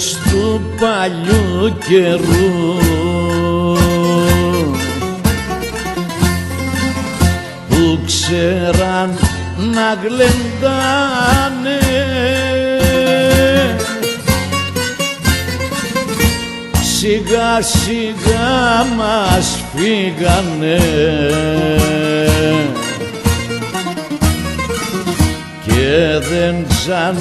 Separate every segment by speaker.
Speaker 1: μάγκες του παλιού καιρού. Που ξέραν να γλεντάνε. Σιγά σιγά μας φύγανε και δεν ξαναγυρνάνε.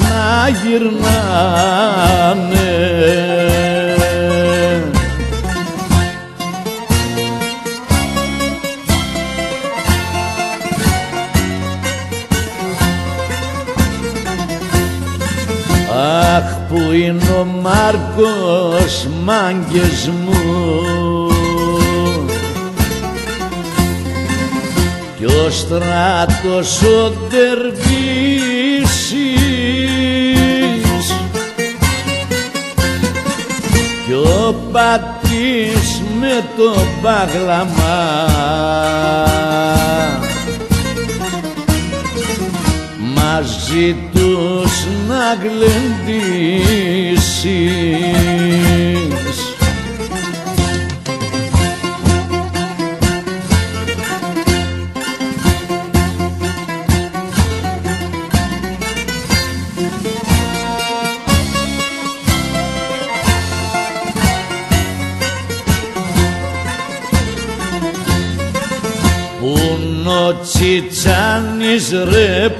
Speaker 1: Αχ που είναι ο Μάρκος μάγκες μου κι ο στράτος ο Τερβίσης κι ο Πατής με το παγλαμά. Μαζί τους να γλεντήσεις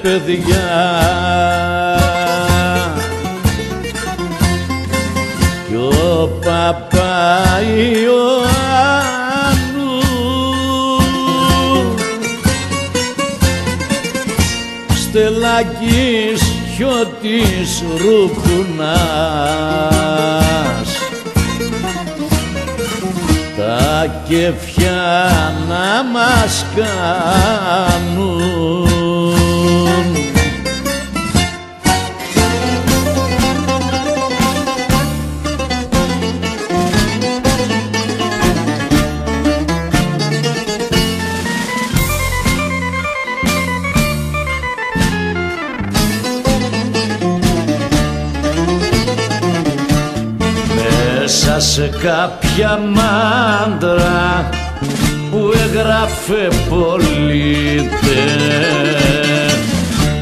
Speaker 1: παιδιά. Κι ο Παπαϊωάννου στελακής χιώτης ρουχουνάς τα κεφιά να μας κάνουν κάποια μάντρα που έγραφε πολίτε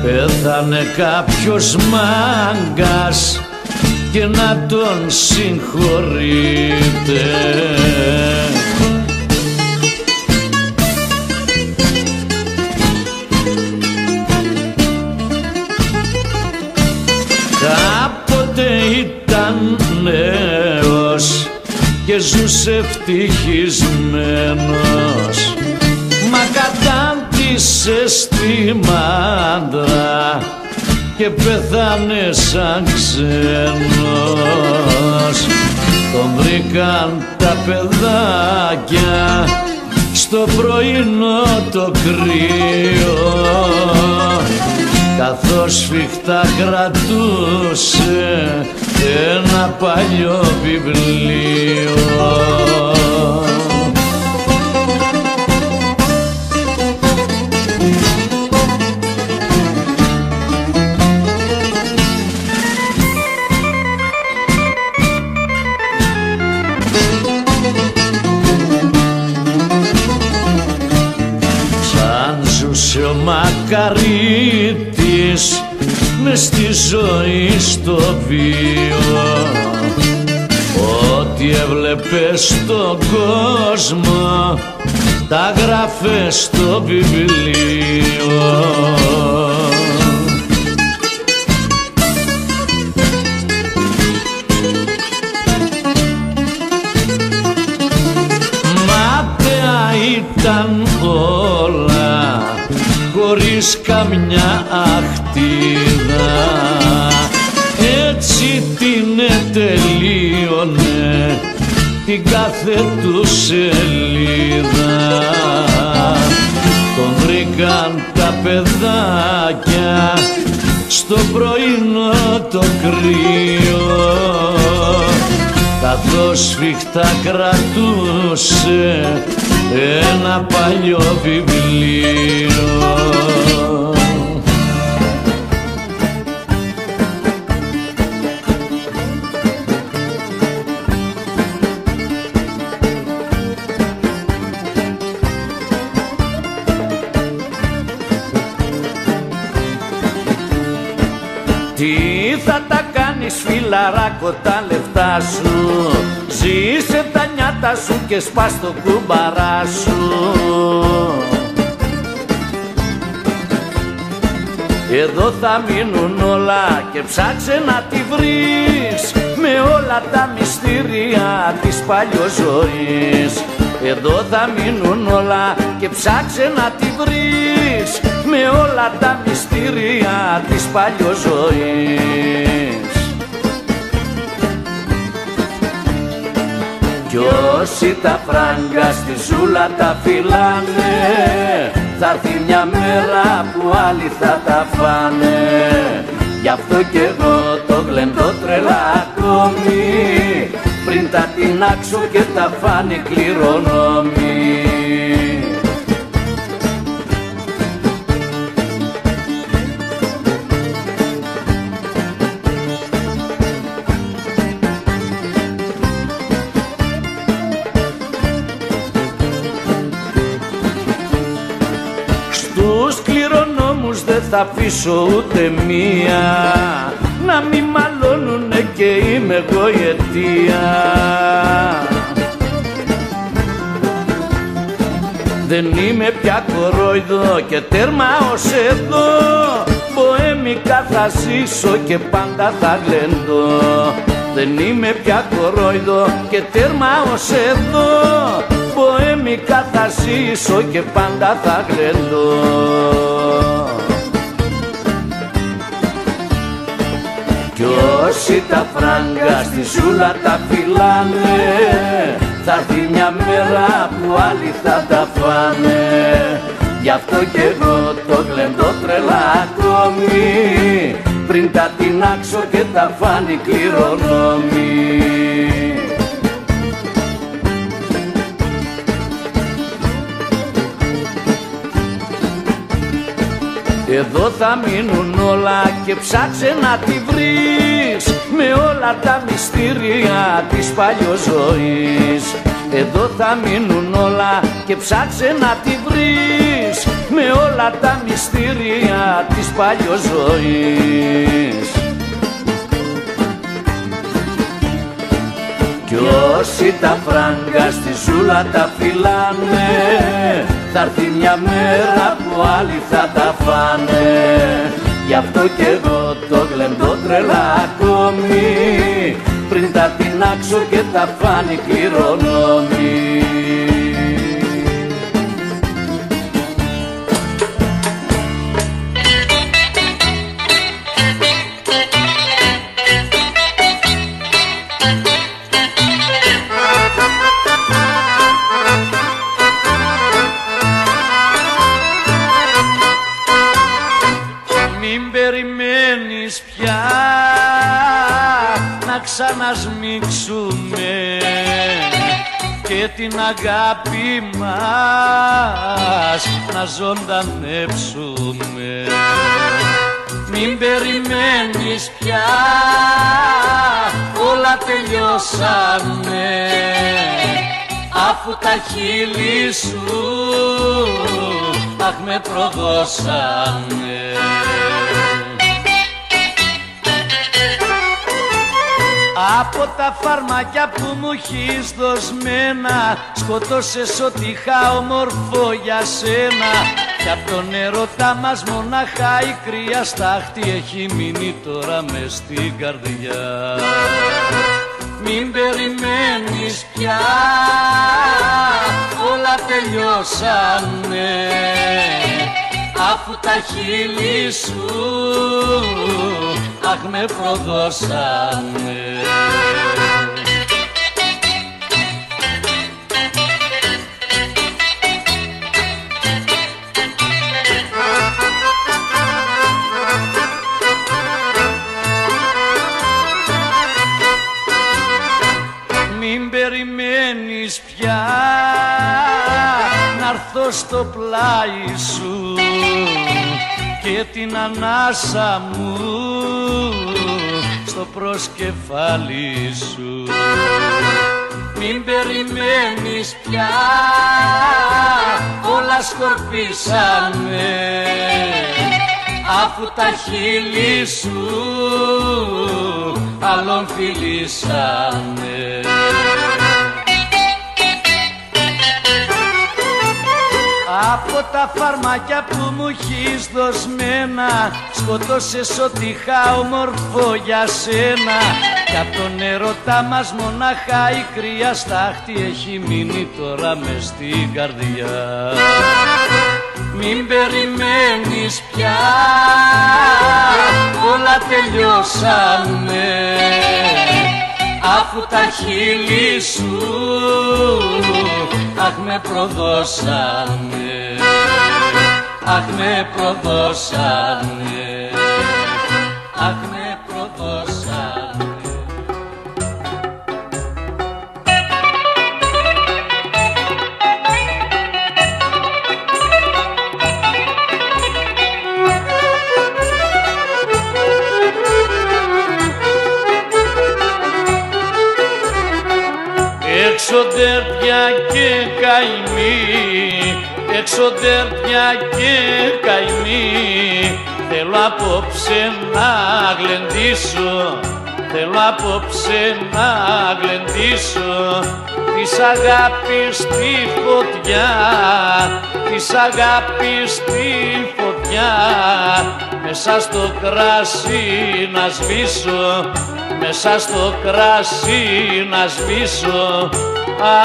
Speaker 1: πέθανε κάποιος μάγκας και να τον συγχωρείτε. Κάποτε ήταν νέος και ζούσε ευτυχισμένος. Μα κατάντησε στη μάντρα και πέθανε σαν ξένος. Τον βρήκαν τα παιδάκια στο πρωινό το κρύο. Καθώς σφιχτά κρατούσε ένα παλιό βιβλίο. Σαν ζούσε ο Μακαρίτης μες στη ζωή στο βίο έβλεπε στον κόσμο τα γράφες στο βιβλίο. Μάταια ήταν όλα χωρίς καμιά αχτίδα την κάθε του σελίδα. Τον βρήκαν τα παιδάκια στο πρωινό το κρύο. Καθώς σφιχτά κρατούσε ένα παλιό βιβλίο κάνεις φιλαράκο τα λεφτά σου. Ζήσε τα νιάτα σου και σπάς το κουμπαρά σου. Εδώ θα μείνουν όλα και ψάξε να τη βρεις Με όλα τα μυστήρια της παλιοζωής Εδώ θα μείνουν όλα και ψάξε να τη βρεις Με όλα τα μυστήρια της παλιοζωής Κι όσοι τα φράγκα στη ζούλα τα φυλάνε. Θα έρθει μια μέρα που άλλοι θα τα φάνε. Γι' αυτό κι εγώ το γλεντώ τρελά ακόμη. Πριν τα τεινάξω και τα φάνε κληρονόμοι θα αφήσω ούτε μία. Να μη μαλώνουνε και είμαι εγώ η αιτία. Δεν είμαι πια κορόιδο και τέρμα ως εδώ. Ποέμικα θα ζήσω και πάντα θα γλεντώ. Δεν είμαι πια κορόιδο και τέρμα ως εδώ. Ποέμικα θα ζήσω και πάντα θα γλεντώ Κι όσοι τα φράγκα στη σούλα τα φυλάνε Θα έρθει μια μέρα που άλλοι θα τα φάνε. Γι' αυτό κι εγώ το γλεντώ τρελά ακόμη Πριν τα τεινάξω και τα φάνει κληρονόμη Εδώ θα μείνουν όλα και ψάξε να τη βρεις Με όλα τα μυστήρια της παλιοζωής Εδώ θα μείνουν όλα και ψάξε να τη βρεις Με όλα τα μυστήρια της παλιοζωής Κι όσοι τα φράγκα στη ζούλα τα φυλάνε Θα έρθει μια μέρα που άλλοι θα τα φάνε. Γι' αυτό κι εγώ το γλεντώ τρελά ακόμη. Πριν τα τεινάξω και τα φάνει κληρονόμη ξανασμίξουμε και την αγάπη μας να ζωντανέψουμε. Μην περιμένεις πια όλα τελειώσανε. Αφού τα χείλη σου αχ με προδώσανε Από τα φαρμακιά που μου έχεις δοσμένα Σκοτώσες ό,τι είχα ομορφό για σένα. Κι απ' τον έρωτα μας μονάχα η κρύα στάχτη Έχει μείνει τώρα μες στην καρδιά. Μην περιμένεις πια Όλα τελειώσανε αφού τα χείλη σου αχ με προδώσανε. Μην περιμένεις πια. να έρθω στο πλάι σου και την ανάσα μου στο προσκεφάλι σου μην περιμένεις πια όλα σκορπίσανε αφού τα χείλη σου άλλον φιλήσανε. Από τα φαρμάκια που μου έχεις δοσμένα Σκοτώσες ό,τι είχα ομορφό για σένα. Κι απ' τον έρωτα μας μονάχα η κρύα στάχτη Έχει μείνει τώρα μες στην καρδιά. Μην περιμένεις πια Όλα τελειώσανε Αφού τα χείλη σου Αχ με προδώσανε. Αχ με προδώσανε. Αχ με και καημοί έξω τερπιά και καημοί Θέλω απόψε να γλεντήσω. Θέλω απόψε να γλεντήσω. Της αγάπης τη φωτιά. Της αγάπης τη φωτιά Μέσα στο κράσι να σβήσω Μέσα στο κράσι να σβήσω. Α,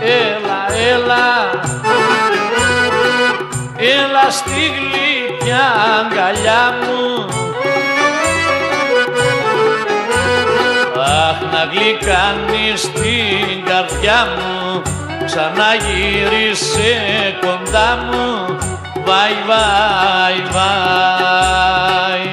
Speaker 1: έλα, έλα Έλα στη γλυκιά αγκαλιά μου. Αχ να γλυκάνεις την καρδιά μου Ξαναγύρισε κοντά μου. Βάι, βάι, βάι.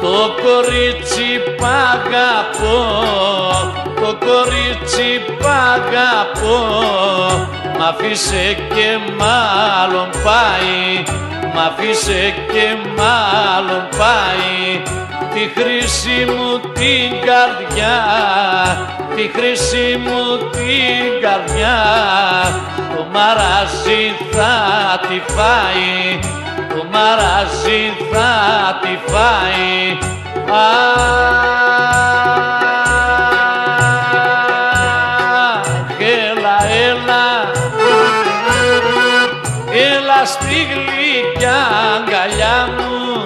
Speaker 1: Το κορίτσι π' αγαπώ, το κορίτσι π' αγαπώ Μ' αφήσε και μάλλον πάει, μ' αφήσε και μάλλον πάει. Τη χρήση μου την καρδιά, τη χρήση μου την καρδιά. Το μαράζι θα τη φάει, το μαράζι θα τη φάει. Αχ, γλυκιά αγκαλιά μου.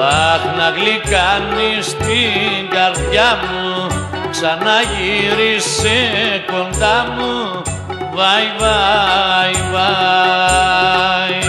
Speaker 1: Αχ, να γλυκάνεις την καρδιά μου Ξαναγύρισε κοντά μου. Βάι, βάι, βάι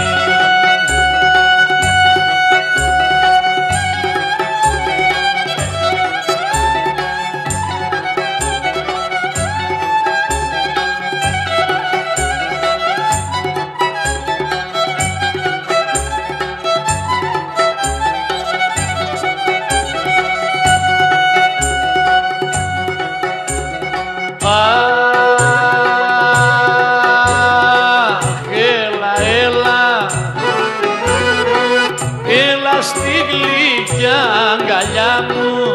Speaker 1: στη γλυκιά αγκαλιά μου.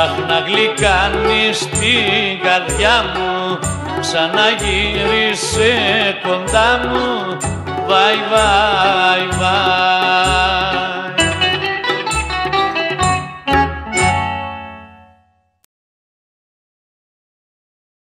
Speaker 1: Αχ, να γλυκάνεις την καρδιά μου Ξαναγύρισε κοντά μου. Βάι, βάι, βάι